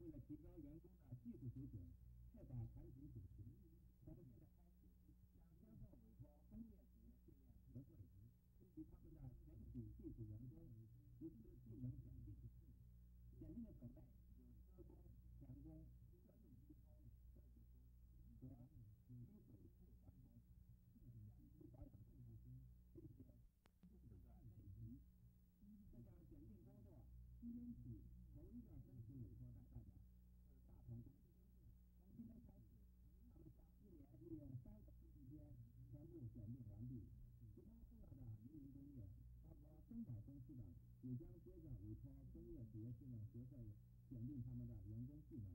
yeah. 选定完毕，其他重要的民营工业，包括森宝公司等，也将接着委托工业企业新闻学会选定他们的员工技能。